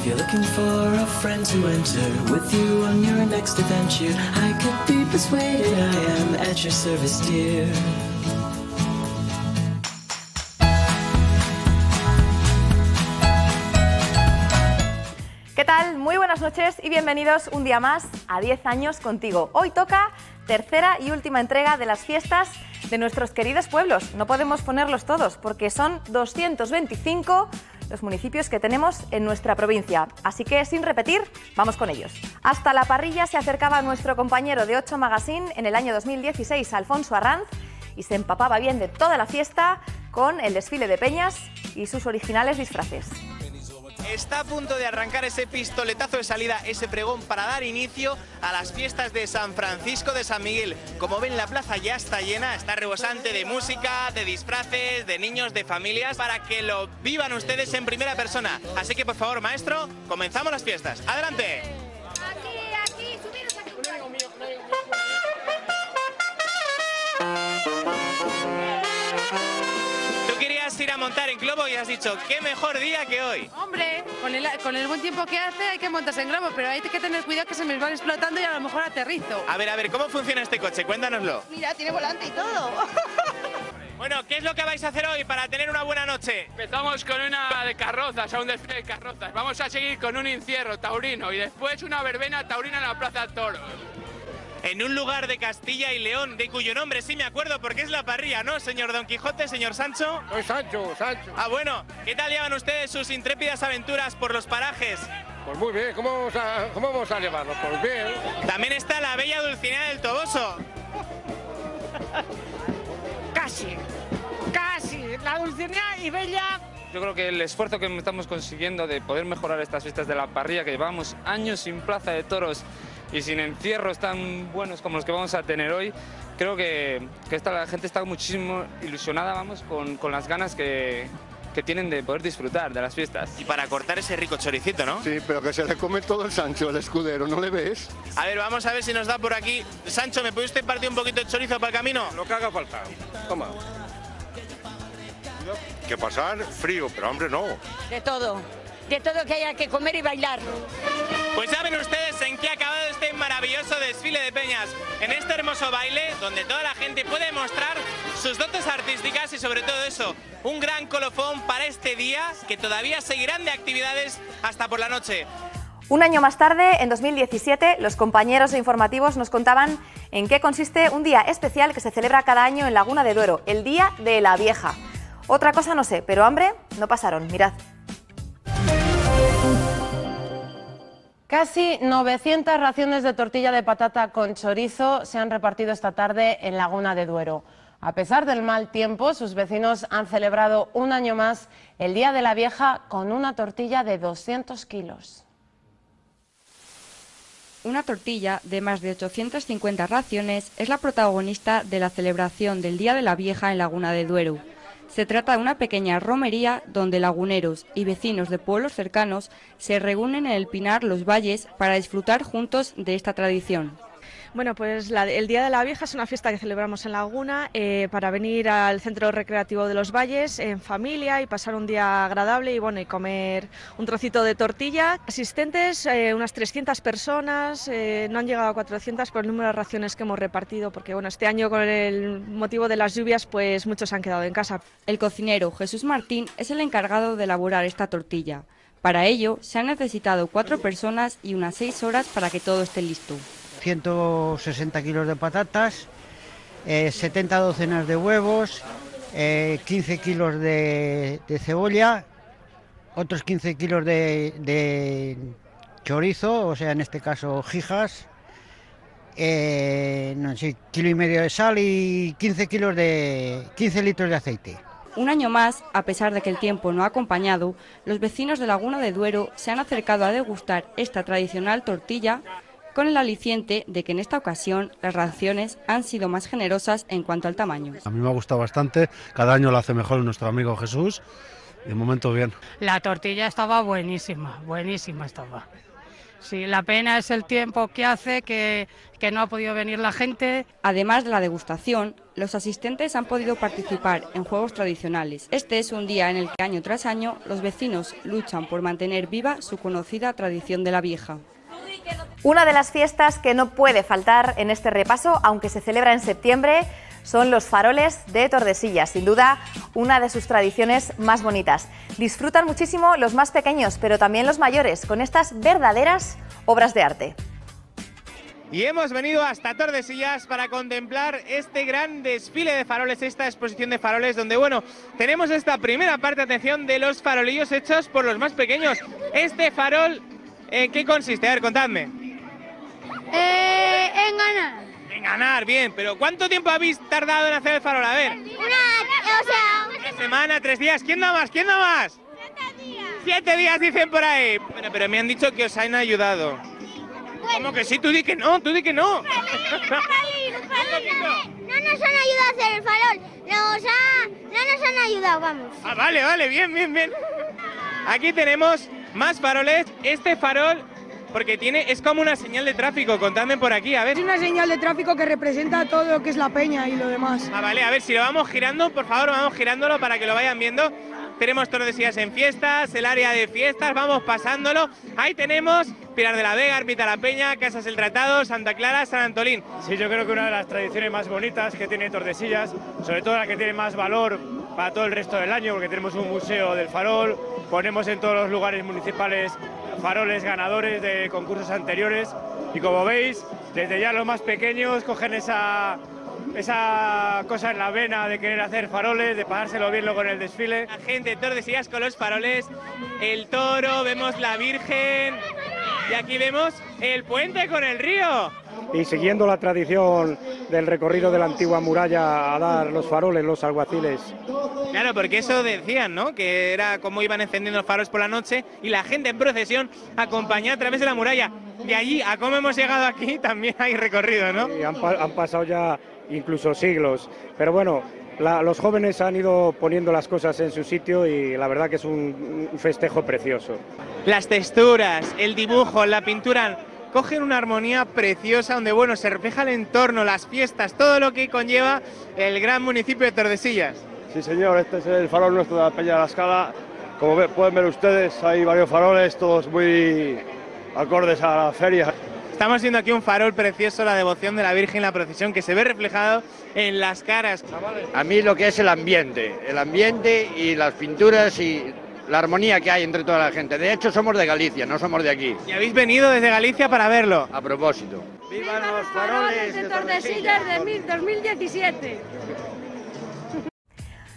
If you're looking for a friend to enter with you on your next adventure, I could be persuaded I am at your service, dear. ¿Qué tal? Muy buenas noches y bienvenidos un día más a 10 años contigo. Hoy toca tercera y última entrega de las fiestas de nuestros queridos pueblos. No podemos ponerlos todos porque son 225 los municipios que tenemos en nuestra provincia. Así que sin repetir, vamos con ellos. Hasta la parrilla se acercaba nuestro compañero de 8 Magazine en el año 2016, Alfonso Arranz, y se empapaba bien de toda la fiesta con el desfile de peñas y sus originales disfraces. Está a punto de arrancar ese pistoletazo de salida, ese pregón para dar inicio a las fiestas de San Francisco de San Miguel. Como ven, la plaza ya está llena, está rebosante de música, de disfraces, de niños, de familias, para que lo vivan ustedes en primera persona. Así que, por favor, maestro, comenzamos las fiestas. ¡Adelante! Aquí, aquí, subiros aquí. Ir a montar en globo y has dicho, qué mejor día que hoy. Hombre, con el, con el buen tiempo que hace hay que montarse en globo, pero hay que tener cuidado que se me van explotando y a lo mejor aterrizo. A ver, a ver, ¿cómo funciona este coche? Cuéntanoslo. Mira, tiene volante y todo. Bueno, ¿qué es lo que vais a hacer hoy para tener una buena noche? Empezamos con una de carrozas, a un desfile de carrozas. Vamos a seguir con un encierro taurino y después una verbena taurina en la Plaza Toros. En un lugar de Castilla y León, de cuyo nombre sí me acuerdo porque es la parrilla, ¿no, señor Don Quijote, señor Sancho? Soy Sancho, Sancho. Ah, bueno, ¿qué tal llevan ustedes sus intrépidas aventuras por los parajes? Pues muy bien, ¿cómo vamos a, cómo vamos a llevarlo? Pues bien. También está la bella Dulcinea del Toboso. Casi, casi. La Dulcinea y Bella. Yo creo que el esfuerzo que estamos consiguiendo de poder mejorar estas fiestas de la parrilla, que llevamos años sin plaza de toros y sin encierros tan buenos como los que vamos a tener hoy, creo que, que esta, la gente está muchísimo ilusionada vamos, con, con las ganas que, que tienen de poder disfrutar de las fiestas. Y para cortar ese rico choricito, ¿no? Sí, pero que se le come todo el Sancho, el escudero, ¿no le ves? A ver, vamos a ver si nos da por aquí. Sancho, ¿me puede usted partir un poquito de chorizo para el camino? Lo que haga falta. Toma. Que pasar frío, pero hombre no. De todo. De todo que haya que comer y bailar. Pues saben ustedes en qué ha acabado este maravilloso desfile de peñas. En este hermoso baile, donde toda la gente puede mostrar sus dotes artísticas y sobre todo eso, un gran colofón para este día que todavía seguirán de actividades hasta por la noche. Un año más tarde, en 2017, los compañeros de informativos nos contaban en qué consiste un día especial que se celebra cada año en Laguna de Duero, el Día de la Vieja. Otra cosa no sé, pero hambre no pasaron, mirad. Casi 900 raciones de tortilla de patata con chorizo se han repartido esta tarde en Laguna de Duero. A pesar del mal tiempo, sus vecinos han celebrado un año más el Día de la Vieja con una tortilla de 200 kilos. Una tortilla de más de 850 raciones es la protagonista de la celebración del Día de la Vieja en Laguna de Duero. Se trata de una pequeña romería donde laguneros y vecinos de pueblos cercanos se reúnen en el Pinar Los Valles para disfrutar juntos de esta tradición. Bueno, pues la- el Día de la Vieja es una fiesta que celebramos en Laguna eh, para venir al centro recreativo de los Valles en familia y pasar un día agradable y bueno y comer un trocito de tortilla. Asistentes eh, unas 300 personas, eh, no han llegado a 400 por el número de raciones que hemos repartido porque bueno este año con el motivo de las lluvias pues muchos han quedado en casa. El cocinero Jesús Martín es el encargado de elaborar esta tortilla. Para ello se han necesitado cuatro personas y unas seis horas para que todo esté listo. 160 kilos de patatas, eh, 70 docenas de huevos, eh, 15 kilos de, cebolla, otros 15 kilos de, chorizo, o sea, en este caso jijas, eh, no kilo y medio de sal y 15 kilos de 15 litros de aceite. Un año más, a pesar de que el tiempo no ha acompañado, los vecinos de Laguna de Duero se han acercado a degustar esta tradicional tortilla con el aliciente de que en esta ocasión las raciones han sido más generosas en cuanto al tamaño. A mí me ha gustado bastante, cada año lo hace mejor nuestro amigo Jesús y de momento bien. La tortilla estaba buenísima, buenísima estaba. Sí, la pena es el tiempo que hace que, que no ha podido venir la gente. Además de la degustación, los asistentes han podido participar en juegos tradicionales. Este es un día en el que año tras año los vecinos luchan por mantener viva su conocida tradición de la vieja. Una de las fiestas que no puede faltar en este repaso, aunque se celebra en septiembre, son los faroles de Tordesillas, sin duda una de sus tradiciones más bonitas. Disfrutan muchísimo los más pequeños, pero también los mayores, con estas verdaderas obras de arte. Y hemos venido hasta Tordesillas para contemplar este gran desfile de faroles, esta exposición de faroles, donde, bueno, tenemos esta primera parte, atención, de los farolillos hechos por los más pequeños. Este farol, ¿en qué consiste? A ver, contadme. Eh, en ganar. En ganar, bien, pero ¿cuánto tiempo habéis tardado en hacer el farol? A ver. Una, o sea, Una semana, tres días. ¿Quién da más? ¿Quién da más? Siete días. Siete días dicen por ahí. Bueno, pero me han dicho que os han ayudado. ¿Cómo que sí? Tú di que no, tú di que no. no nos han ayudado a hacer el farol. Nos ha- no nos han ayudado, vamos. Ah, vale, vale, bien, bien, bien. Aquí tenemos más faroles. Este farol, porque tiene, es como una señal de tráfico. Contadme por aquí, a ver. Es una señal de tráfico que representa todo lo que es la peña y lo demás. Ah, vale, a ver, si lo vamos girando, por favor, vamos girándolo para que lo vayan viendo. Tenemos Tordesillas en fiestas, el área de fiestas, vamos pasándolo. Ahí tenemos Pilar de la Vega, Ermita la Peña, Casas el Tratado, Santa Clara, San Antolín. Sí, yo creo que una de las tradiciones más bonitas que tiene Tordesillas, sobre todo la que tiene más valor para todo el resto del año, porque tenemos un museo del farol, ponemos en todos los lugares municipales faroles ganadores de concursos anteriores y como veis, desde ya los más pequeños cogen esa, esa cosa en la vena de querer hacer faroles, de pasárselo bien luego en el desfile. La gente de Tordesillas con los faroles, el toro, vemos la Virgen y aquí vemos el puente con el río. Y siguiendo la tradición del recorrido de la antigua muralla a dar los faroles, los alguaciles. Claro, porque eso decían, ¿no? Que era como iban encendiendo los faros por la noche y la gente en procesión acompañada a través de la muralla. De allí a cómo hemos llegado aquí también hay recorrido, ¿no? Y han, pa- han pasado ya incluso siglos. Pero bueno, la- los jóvenes han ido poniendo las cosas en su sitio y la verdad que es un, un festejo precioso. Las texturas, el dibujo, la pintura cogen una armonía preciosa donde bueno se refleja el entorno, las fiestas, todo lo que conlleva el gran municipio de Tordesillas. Sí, señor, este es el farol nuestro de la Peña de la Escala. Como ve- pueden ver ustedes, hay varios faroles, todos muy acordes a la feria. Estamos viendo aquí un farol precioso, la devoción de la Virgen, la procesión que se ve reflejado en las caras. A mí lo que es el ambiente, el ambiente y las pinturas y la armonía que hay entre toda la gente. De hecho, somos de Galicia, no somos de aquí. Y habéis venido desde Galicia para verlo. A propósito. ¡Vivan los faroles de Tordesillas de mil- 2017!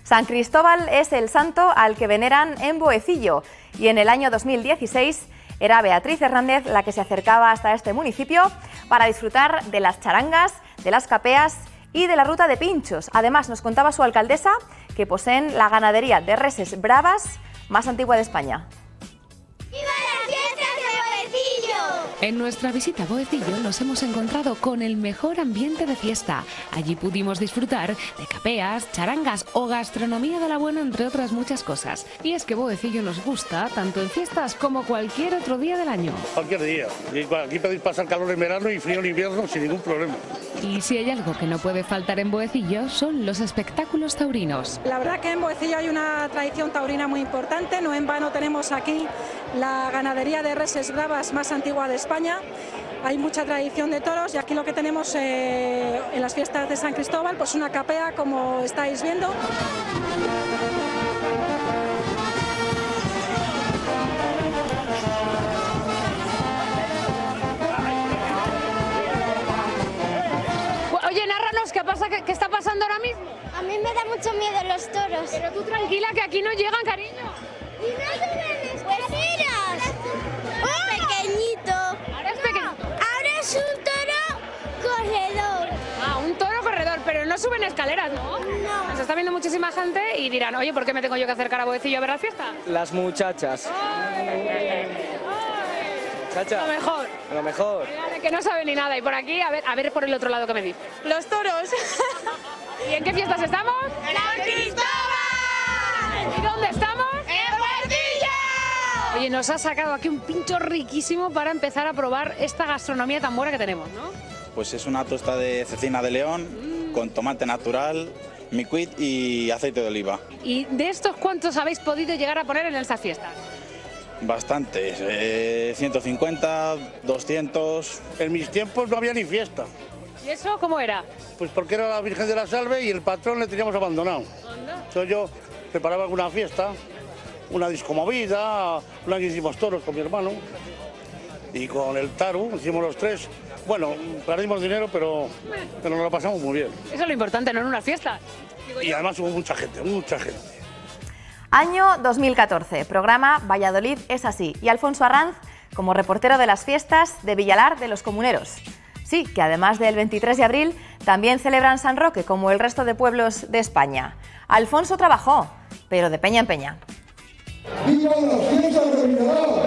San Cristóbal es el santo al que veneran en Boecillo y en el año 2016 era Beatriz Hernández la que se acercaba hasta este municipio para disfrutar de las charangas, de las capeas y de la ruta de pinchos. Además, nos contaba su alcaldesa que poseen la ganadería de reses bravas más antigua de España. En nuestra visita a Boecillo nos hemos encontrado con el mejor ambiente de fiesta. Allí pudimos disfrutar de capeas, charangas o gastronomía de la buena, entre otras muchas cosas. Y es que Boecillo nos gusta tanto en fiestas como cualquier otro día del año. Cualquier día. Aquí podéis pasar calor en verano y frío en invierno sin ningún problema. Y si hay algo que no puede faltar en Boecillo son los espectáculos taurinos. La verdad que en Boecillo hay una tradición taurina muy importante, no en vano tenemos aquí la ganadería de reses bravas más antigua de España. Hay mucha tradición de toros y aquí lo que tenemos eh, en las fiestas de San Cristóbal, pues una capea como estáis viendo. Qué pasa, qué, qué está pasando ahora mismo. A mí me da mucho miedo los toros. Pero tú tranquila que aquí no llegan, cariño. Y no ven Pues mira, un pequeñito. Ahora es pequeño. Ahora es un toro corredor. Ah, un toro corredor, pero no suben escaleras, ¿no? No. Nos está viendo muchísima gente y dirán, oye, ¿por qué me tengo yo que acercar a Boecillo a ver la fiesta? Las muchachas. Chacha. Lo mejor. Lo mejor. Que no sabe ni nada. Y por aquí, a ver, a ver por el otro lado que me dice. Los toros. ¿Y en qué fiestas estamos? ¡San Cristóbal! ¿Y dónde estamos? ¡En Boecillo! Oye, nos ha sacado aquí un pincho riquísimo para empezar a probar esta gastronomía tan buena que tenemos, ¿no? Pues es una tosta de cecina de león con tomate natural, micuit y aceite de oliva. ¿Y de estos cuántos habéis podido llegar a poner en estas fiestas? Bastantes, eh, 150, 200. En mis tiempos no había ni fiesta, ¿Y eso cómo era? pues porque era la Virgen de la Salve y el patrón le teníamos abandonado. Entonces yo preparaba alguna fiesta, una discomovida, una que hicimos toros con mi hermano y con el Taru, hicimos los tres. Bueno, perdimos dinero, pero, pero nos lo pasamos muy bien. Eso es lo importante, ¿no? En una fiesta. Y además hubo mucha gente, mucha gente. Año 2014, programa Valladolid es así. Y Alfonso Arranz como reportero de las fiestas de Villalar de los Comuneros. Sí, que además del 23 de abril también celebran San Roque como el resto de pueblos de España. Alfonso trabajó, pero de peña en peña. ¡Viva las fiestas de Villalar!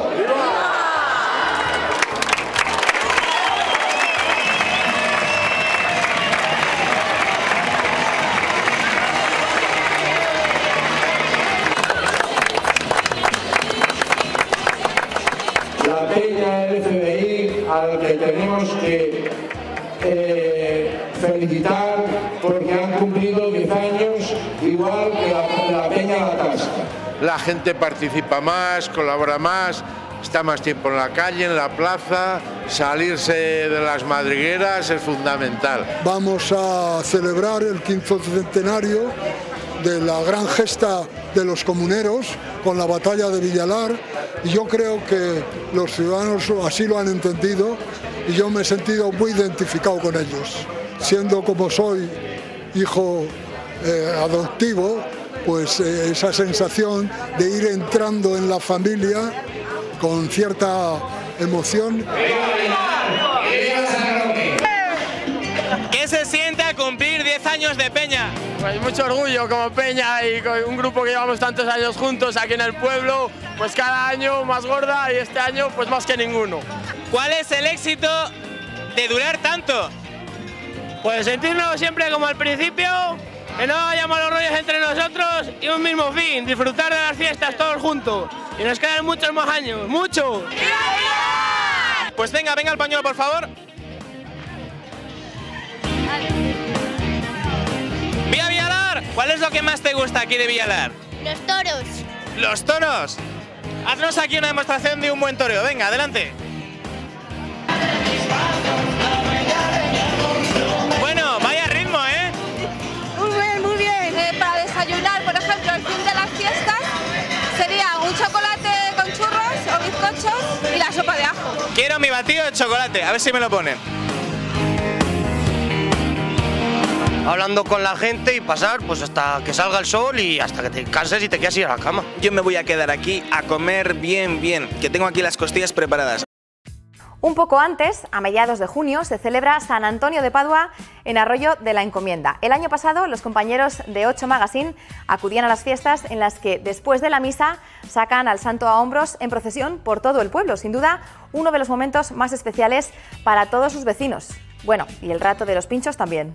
La gente participa más, colabora más, está más tiempo en la calle, en la plaza, salirse de las madrigueras es fundamental. Vamos a celebrar el quinto centenario de la gran gesta de los comuneros con la batalla de Villalar y yo creo que los ciudadanos así lo han entendido y yo me he sentido muy identificado con ellos. Siendo como soy hijo eh, adoptivo, pues eh, esa sensación de ir entrando en la familia con cierta emoción. ¿Qué se siente a cumplir 10 años de Peña? Pues mucho orgullo como Peña y con un grupo que llevamos tantos años juntos aquí en el pueblo, pues cada año más gorda y este año pues más que ninguno. ¿Cuál es el éxito de durar tanto? Pues sentirnos siempre como al principio, que no haya malos rollos entre nosotros y un mismo fin, disfrutar de las fiestas todos juntos. Y nos quedan muchos más años, mucho. Pues venga, venga el pañuelo, por favor. ¡Viva Villalar! ¿Cuál es lo que más te gusta aquí de Villalar? Los toros. ¡Los toros! Haznos aquí una demostración de un buen toreo. Venga, adelante. Y la sopa de ajo. Quiero mi batido de chocolate, a ver si me lo ponen. hablando con la gente y pasar pues hasta que salga el sol y hasta que te canses y te quedas ir a la cama. Yo me voy a quedar aquí a comer bien, bien, que tengo aquí las costillas preparadas. Un poco antes, a mediados de junio, se celebra San Antonio de Padua en Arroyo de la Encomienda. El año pasado, los compañeros de 8 Magazine acudían a las fiestas en las que, después de la misa, sacan al santo a hombros en procesión por todo el pueblo. Sin duda, uno de los momentos más especiales para todos sus vecinos. Bueno, y el rato de los pinchos también.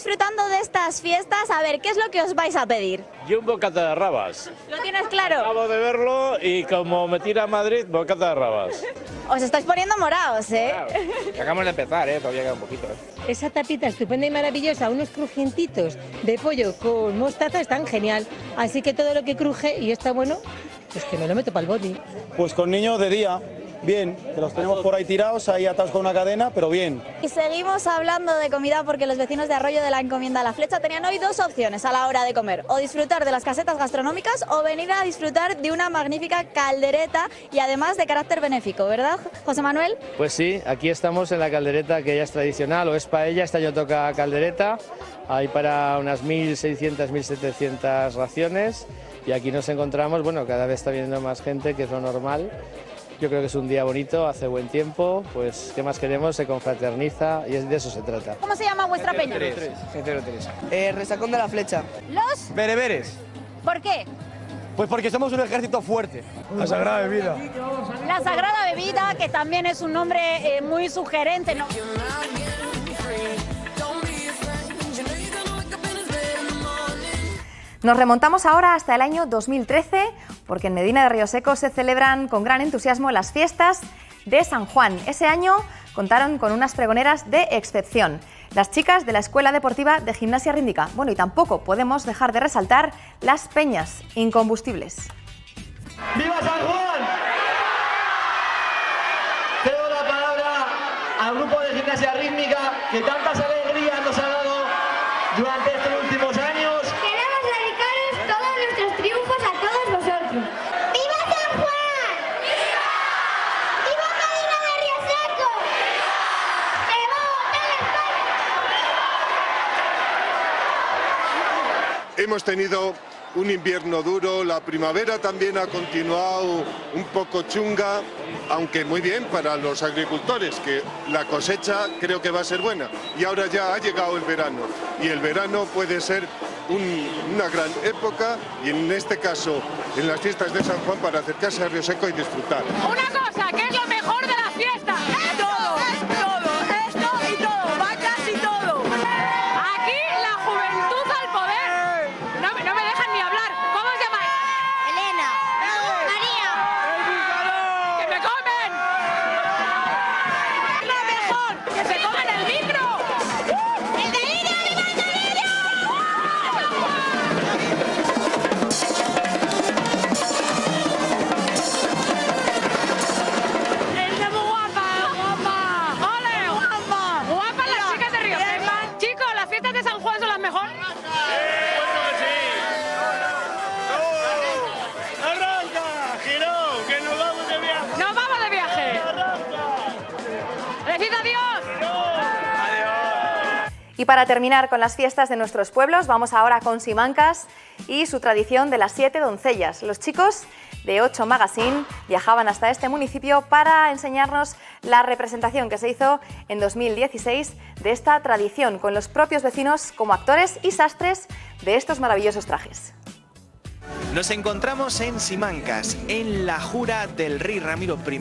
Disfrutando de estas fiestas. A ver, ¿qué es lo que os vais a pedir? Yo un bocata de rabas. ¿Lo tienes claro? Acabo de verlo y como me tira a Madrid, bocata de rabas. Os estáis poniendo morados, ¿eh? Acabamos de empezar, ¿eh? Todavía queda un poquito. Esa tapita estupenda y maravillosa, unos crujientitos de pollo con mostaza están genial. Así que todo lo que cruje y está bueno, pues que me lo meto para el body. Pues con niños de día, bien, que los tenemos por ahí tirados, ahí atados con una cadena, pero bien. Y seguimos hablando de comida porque los vecinos de Arroyo de la Encomienda La Flecha tenían hoy dos opciones a la hora de comer. O disfrutar de las casetas gastronómicas o venir a disfrutar de una magnífica caldereta y además de carácter benéfico, ¿verdad, José Manuel? Pues sí, aquí estamos en la caldereta que ya es tradicional o es paella, este año toca caldereta. Hay para unas 1.600, 1.700 raciones y aquí nos encontramos, bueno, cada vez está viniendo más gente, que es lo normal. Yo creo que es un día bonito, hace buen tiempo, pues ¿qué más queremos? Se confraterniza y es de eso se trata. ¿Cómo se llama vuestra peña? Eh, resacón de la flecha. ¿Los? Bereberes. ¿Por qué? Pues porque somos un ejército fuerte. La sagrada bebida. La Sagrada Bebida, que también es un nombre eh, muy sugerente, ¿no? Nos remontamos ahora hasta el año 2013, porque en Medina de Río Seco se celebran con gran entusiasmo las fiestas de San Juan. Ese año contaron con unas pregoneras de excepción, las chicas de la Escuela Deportiva de Gimnasia Ríndica. Bueno, y tampoco podemos dejar de resaltar las peñas incombustibles. ¡Viva San Juan! Cedo la palabra al grupo de gimnasia rítmica que tantas alegrías nos ha dado durante estos últimos años. Queremos dedicaros todos nuestros triunfos a todos vosotros. ¡Viva San Juan! ¡Viva! ¡Viva Medina de Río Seco! Hemos tenido un invierno duro, la primavera también ha continuado un poco chunga, aunque muy bien para los agricultores, que la cosecha creo que va a ser buena. Y ahora ya ha llegado el verano, y el verano puede ser un- una gran época, y en este caso en las fiestas de San Juan para acercarse a Río Seco y disfrutar. Una cosa, ¿qué es lo mejor para terminar con las fiestas de nuestros pueblos, vamos ahora con Simancas y su tradición de las siete doncellas. Los chicos de 8 Magazine viajaban hasta este municipio para enseñarnos la representación que se hizo en 2016 de esta tradición, con los propios vecinos como actores y sastres de estos maravillosos trajes. Nos encontramos en Simancas, en la jura del rey Ramiro I,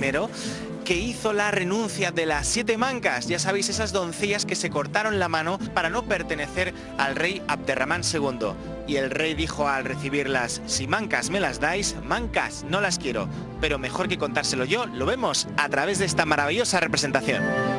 que hizo la renuncia de las siete mancas, ya sabéis, esas doncellas que se cortaron la mano para no pertenecer al rey Abderramán II. Y el rey dijo al recibirlas, si mancas me las dais, mancas no las quiero. Pero mejor que contárselo yo, lo vemos a través de esta maravillosa representación.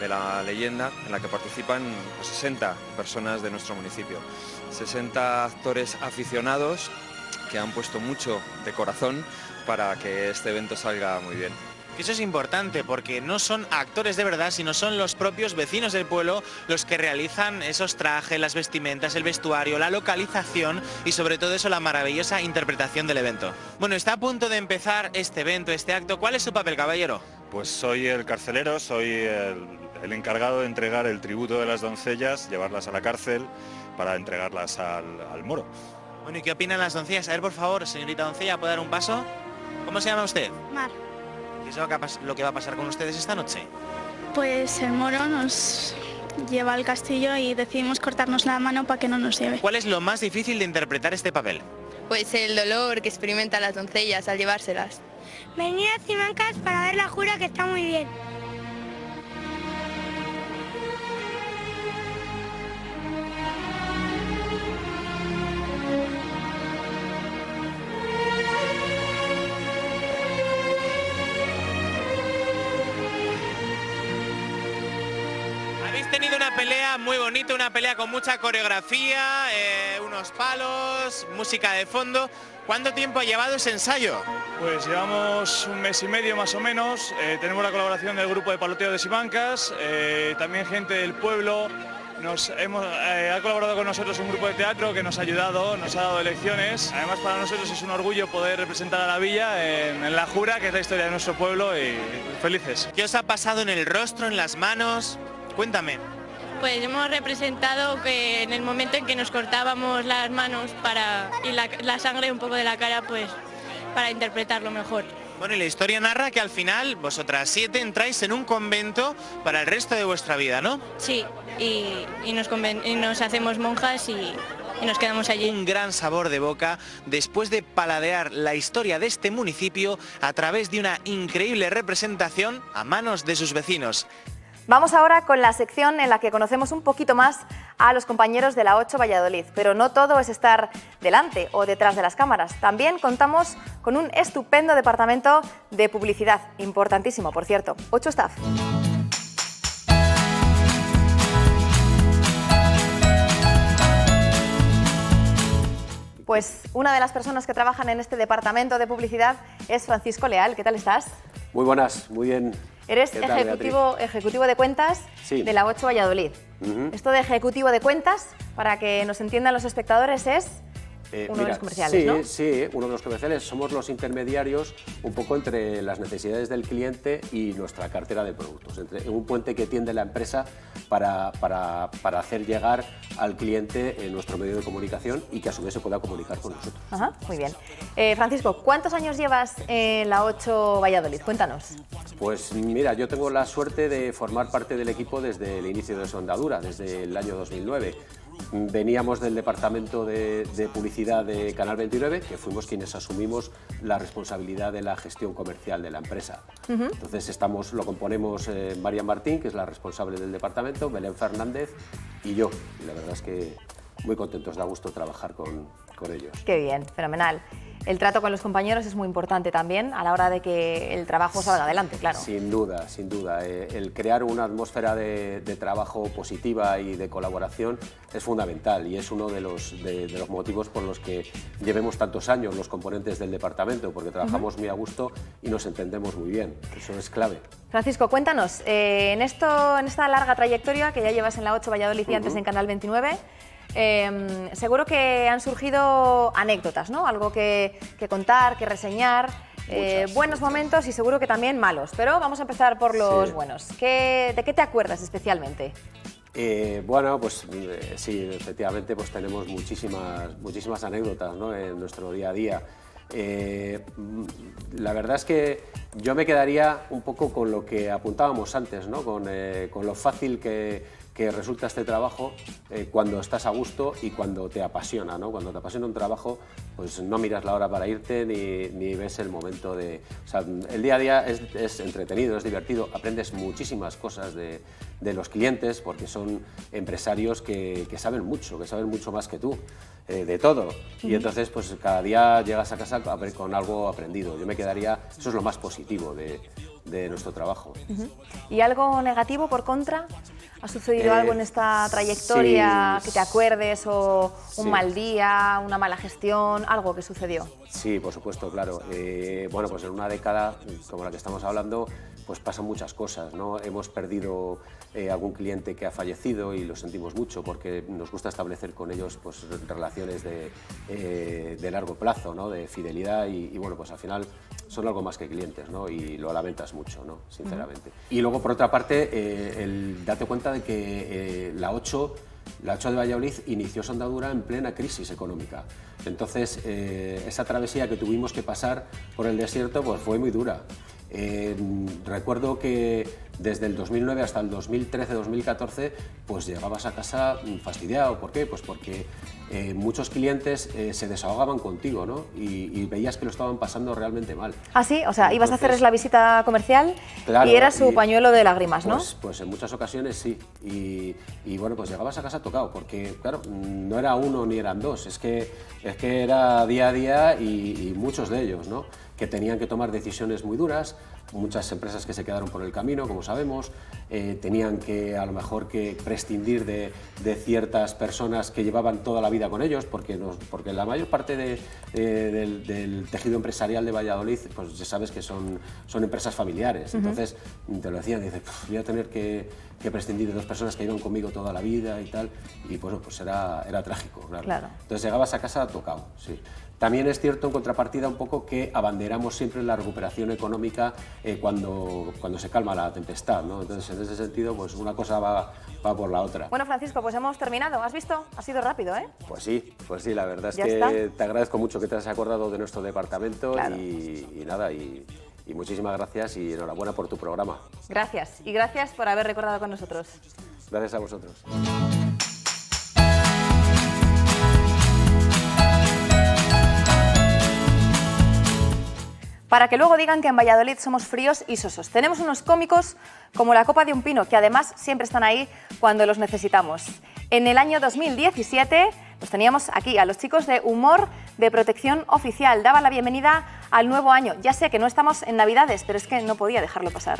De la leyenda en la que participan pues, 60 personas de nuestro municipio. 60 actores aficionados que han puesto mucho de corazón para que este evento salga muy bien. Eso es importante porque no son actores de verdad, sino son los propios vecinos del pueblo los que realizan esos trajes, las vestimentas, el vestuario, la localización y sobre todo eso la maravillosa interpretación del evento. Bueno, está a punto de empezar este evento, este acto. ¿Cuál es su papel, caballero? Pues soy el carcelero, soy el, el encargado de entregar el tributo de las doncellas, llevarlas a la cárcel para entregarlas al, al moro. Bueno, ¿y qué opinan las doncellas? A ver, por favor, señorita doncella, ¿puede dar un paso? ¿Cómo se llama usted? Mar. ¿Qué es lo que, va a pas- lo que va a pasar con ustedes esta noche? Pues el moro nos lleva al castillo y decidimos cortarnos la mano para que no nos lleve. ¿Cuál es lo más difícil de interpretar este papel? Pues el dolor que experimentan las doncellas al llevárselas. Venir a Simancas para ver la jura que está muy bien. Habéis tenido una pelea muy bonita, una pelea con mucha coreografía, eh, unos palos, música de fondo. ¿Cuánto tiempo ha llevado ese ensayo? Pues llevamos un mes y medio más o menos. Eh, tenemos la colaboración del grupo de paloteo de Simancas, eh, también gente del pueblo. Nos hemos, eh, ha colaborado con nosotros un grupo de teatro que nos ha ayudado, nos ha dado lecciones. Además para nosotros es un orgullo poder representar a la villa en, en la jura, que es la historia de nuestro pueblo y felices. ¿Qué os ha pasado en el rostro, en las manos? Cuéntame. Pues hemos representado que en el momento en que nos cortábamos las manos para y la, la sangre un poco de la cara, pues para interpretarlo mejor. Bueno, y la historia narra que al final vosotras siete entráis en un convento para el resto de vuestra vida, ¿no? Sí, y, y nos, y nos hacemos monjas y, y nos quedamos allí. Un gran sabor de boca después de paladear la historia de este municipio a través de una increíble representación a manos de sus vecinos. Vamos ahora con la sección en la que conocemos un poquito más a los compañeros de la 8 Valladolid, pero no todo es estar delante o detrás de las cámaras. También contamos con un estupendo departamento de publicidad, importantísimo, por cierto, 8 staff. Pues una de las personas que trabajan en este departamento de publicidad es Francisco Leal. ¿Qué tal estás? Muy buenas, muy bien. Eres ¿Qué tal, ejecutivo, ejecutivo de cuentas Sí. de la 8 Valladolid. Esto de ejecutivo de cuentas, para que nos entiendan los espectadores, es Eh, uno de mira, los comerciales, sí, ¿no? Sí, uno de los comerciales. Somos los intermediarios un poco entre las necesidades del cliente y nuestra cartera de productos. Entre un puente que tiende la empresa para, para- para hacer llegar al cliente eh, nuestro medio de comunicación y que a su vez se pueda comunicar con nosotros. Ajá, muy bien. Eh, Francisco, ¿cuántos años llevas en la 8 Valladolid? Cuéntanos. Pues mira, yo tengo la suerte de formar parte del equipo desde el inicio de su andadura, desde el año 2009. Veníamos del departamento de, de publicidad de Canal 29, que fuimos quienes asumimos la responsabilidad de la gestión comercial de la empresa. Entonces estamos, lo componemos eh, María Martín, que es la responsable del departamento, Belén Fernández y yo. Y la verdad es que muy contentos, da gusto trabajar con, con ellos. Qué bien, fenomenal. El trato con los compañeros es muy importante también a la hora de que el trabajo salga adelante, claro. Sin duda, sin duda. Eh, el crear una atmósfera de, de trabajo positiva y de colaboración es fundamental y es uno de los, de, de los motivos por los que llevemos tantos años los componentes del departamento, porque trabajamos muy a gusto y nos entendemos muy bien. Eso es clave. Francisco, cuéntanos, eh, en, esto, en esta larga trayectoria que ya llevas en la 8 Valladolid y antes en Canal 29, eh, seguro que han surgido anécdotas, ¿no? Algo que, que contar, que reseñar, eh, buenos momentos y seguro que también malos. Pero vamos a empezar por los Sí. buenos. ¿Qué- ¿De qué te acuerdas especialmente? Eh, bueno, pues eh, sí, efectivamente pues tenemos muchísimas, muchísimas anécdotas ¿no? en nuestro día a día. Mm, la verdad es que yo me quedaría un poco con lo que apuntábamos antes, ¿no? con, con lo fácil que, que resulta este trabajo eh, cuando estás a gusto y cuando te apasiona. ¿no? Cuando te apasiona un trabajo, pues no miras la hora para irte ni, ni ves el momento de... O sea, el día a día es, es entretenido, es divertido, aprendes muchísimas cosas de, de los clientes porque son empresarios que, que saben mucho, que saben mucho más que tú, eh, de todo. Y entonces, pues cada día llegas a casa con algo aprendido. Yo me quedaría, eso es lo más positivo de, de nuestro trabajo. ¿Y algo negativo por contra? ¿Ha sucedido Eh, algo en esta trayectoria sí, que te acuerdes o un sí. mal día, una mala gestión, algo que sucedió? Sí, por supuesto, claro. Eh, bueno, pues en una década como la que estamos hablando, pues pasan muchas cosas, ¿no? Hemos perdido eh, algún cliente que ha fallecido y lo sentimos mucho porque nos gusta establecer con ellos pues, relaciones de, eh, de largo plazo, ¿no? De fidelidad y, y, bueno, pues al final son algo más que clientes, ¿no? Y lo lamentas mucho, ¿no? Sinceramente. Y luego, por otra parte, eh, el, date cuenta de que eh, la 8 la 8 de Valladolid inició su andadura en plena crisis económica. Entonces, esa travesía que tuvimos que pasar por el desierto pues, fue muy dura. Eh, recuerdo que desde el 2009 hasta el 2013-2014, pues llegabas a casa fastidiado. ¿Por qué? Pues porque eh, muchos clientes eh, se desahogaban contigo, ¿no? Y, y veías que lo estaban pasando realmente mal. Ah, sí, o sea, ibas a hacerles la visita comercial Claro, y era su y- pañuelo de lágrimas, ¿no? Pues, pues en muchas ocasiones sí. Y, y, bueno, pues llegabas a casa tocado, porque claro, no era uno ni eran dos, es que, es que era día a día y muchos de ellos, ¿no? Que tenían que tomar decisiones muy duras, muchas empresas que se quedaron por el camino, como sabemos, eh, tenían que a lo mejor que prescindir de, de ciertas personas que llevaban toda la vida con ellos, porque, nos- porque la mayor parte de- de- del, del tejido empresarial de Valladolid, pues ya sabes que son, son empresas familiares, Ujú. entonces te lo decían, dices, "Puf, voy a tener que, que prescindir de dos personas que iban conmigo toda la vida y tal, y bueno, pues era, era trágico, claro. Claro. Entonces llegabas a casa tocado, sí. También es cierto, en contrapartida, un poco que abanderamos siempre la recuperación económica eh, cuando, cuando se calma la tempestad, ¿no? Entonces, en ese sentido, pues una cosa va, va por la otra. Bueno, Francisco, pues hemos terminado. ¿Has visto? Ha sido rápido, ¿eh? Pues sí, pues sí, la verdad es que está. te agradezco mucho que te hayas acordado de nuestro departamento Claro. y, y nada, y, Y muchísimas gracias y enhorabuena por tu programa. Gracias. Y gracias por haber recordado con nosotros. Gracias a vosotros. Para que luego digan que en Valladolid somos fríos y sosos. Tenemos unos cómicos como la copa de un pino, que además siempre están ahí cuando los necesitamos. En el año 2017 los teníamos aquí, a los chicos de Humor de Protección Oficial. Daba la bienvenida al nuevo año. Ya sé que no estamos en Navidades, pero es que no podía dejarlo pasar.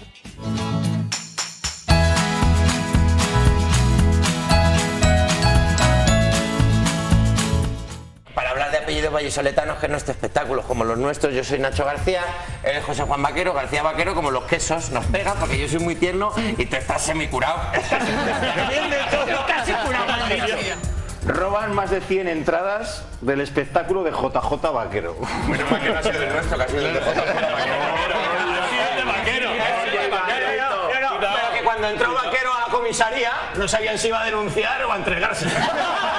Apellidos vallisoletanos que no este espectáculos como los nuestros. Yo soy Nacho García, él es José Juan Vaquero, García Vaquero, como los quesos nos pega porque yo soy muy tierno y tú estás semicurado. Roban más de 100 entradas del espectáculo de JJ Vaquero. Menos mal que no ha sido del nuestro, que ha sido el de JJ Vaquero. Pero que cuando entró Vaquero a la comisaría no sabían si iba a denunciar o a entregarse.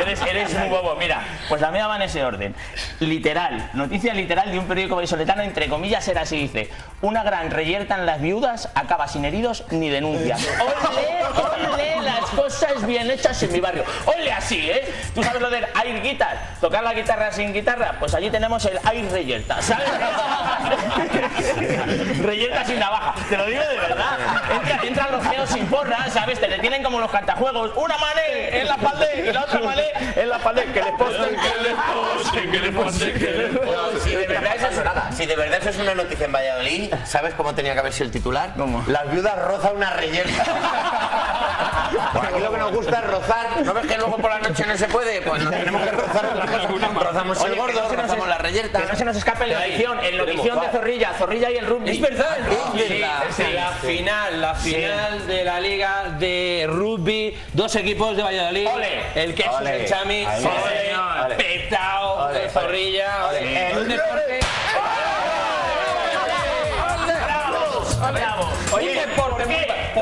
Eres, eres muy bobo. Mira, pues la mía va en ese orden. Literal, noticia literal de un periódico vallisoletano, entre comillas, era así, dice, una gran reyerta en las viudas acaba sin heridos ni denuncias. ¡Ole, ole, las cosas bien hechas en mi barrio! ¡Ole así, eh! ¿Tú sabes lo del air guitar? ¿Tocar la guitarra sin guitarra? Pues allí tenemos el air reyerta, ¿sabes? reyerta sin navaja, te lo digo de verdad. Entra- entran los geos sin porra, ¿sabes? Te detienen como los cantajuegos. Una mané en la espalda y la otra mané en la espalda. Que les posen, que les posen, que les posen. Si de verdad eso es nada, si de verdad eso es una noticia en Valladolid, ¿sabes cómo tenía que haber sido el titular? Las viudas rozan una reyerta. Por aquí lo que nos gusta es rozar. ¿No ves que luego por la noche no se puede? Pues nos tenemos que rozar otra cosa. Rozamos el Oye, que gordo, rozamos es- la reyerta. Que no se nos escape en la edición, en la edición de Zorrilla, Zorrilla y el rugby. Es verdad, el rugby. Sí, Sí, sí, la sí. final, la Sí. final de la liga de rugby, dos equipos de Valladolid, Ole. el Quesos, Ole. el Chami, Ole. ole, Ole. petao, Ole. el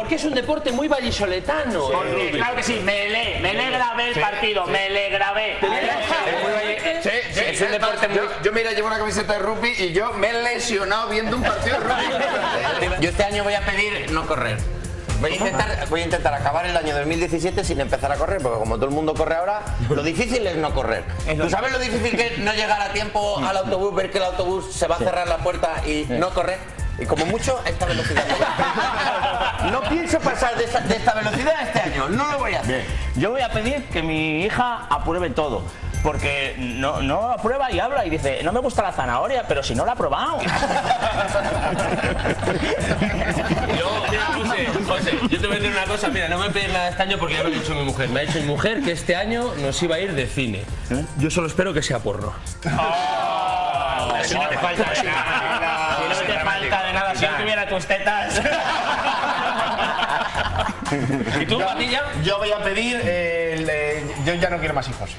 porque es un deporte muy vallisoletano. claro que sí, me le, me le grabé el partido, me le grabé. Sí, sí, es un deporte muy... Yo, yo, mira, llevo una camiseta de rugby y yo me he lesionado viendo un partido de rugby. Yo este año voy a pedir no correr. Voy a, intentar, voy a intentar acabar el año 2017 sin empezar a correr, porque como todo el mundo corre ahora, lo difícil es no correr. ¿Tú sabes lo difícil que es no llegar a tiempo al autobús, ver que el autobús se va a cerrar la puerta y no correr? Y como mucho, a esta velocidad. No pienso pasar de esta, de esta velocidad este año, no lo voy a hacer. Yo voy a pedir que mi hija apruebe todo. Porque no, no aprueba y habla y dice, no me gusta la zanahoria, pero si no la ha probado. Yo, José, José, yo te voy a decir una cosa, mira, no me pedir nada este año porque ya me lo ha dicho mi mujer. Me ha dicho mi mujer que este año nos iba a ir de cine. Yo solo espero que sea porno. si no te falta de nada. Si no te falta de nada, si yo tuviera tus tetas. ¿Y tú, Patilla? Yo voy a pedir, el, eh, yo ya no quiero más hijos.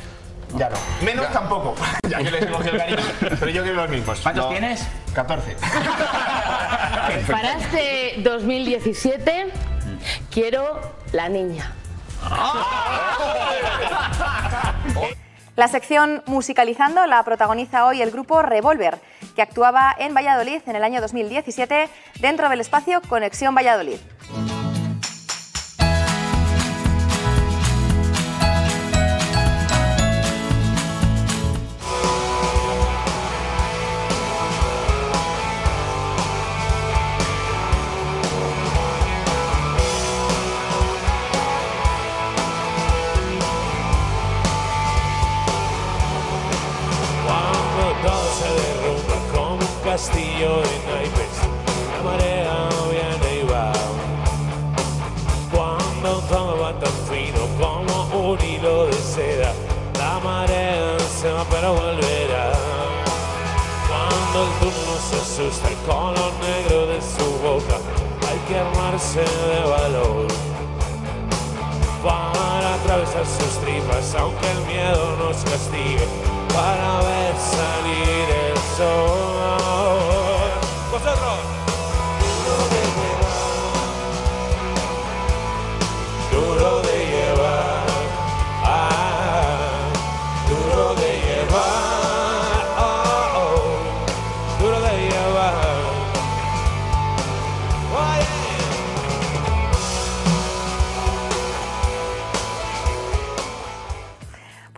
Ya no. Menos tampoco, ya que les he cogido el cariño, pero yo quiero los mismos. ¿Cuántos No, tienes? 14. Para este 2017 quiero la niña. La sección Musicalizando la protagoniza hoy el grupo Revolver, que actuaba en Valladolid en el año 2017 dentro del espacio Conexión Valladolid.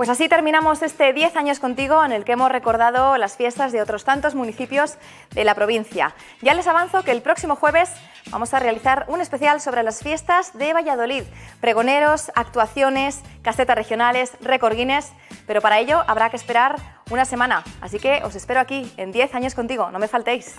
Pues así terminamos este 10 años contigo en el que hemos recordado las fiestas de otros tantos municipios de la provincia. Ya les avanzo que el próximo jueves vamos a realizar un especial sobre las fiestas de Valladolid. Pregoneros, actuaciones, casetas regionales, récord Guinness, pero para ello habrá que esperar una semana. Así que os espero aquí en 10 años contigo, no me faltéis.